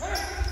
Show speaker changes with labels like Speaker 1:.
Speaker 1: Hey!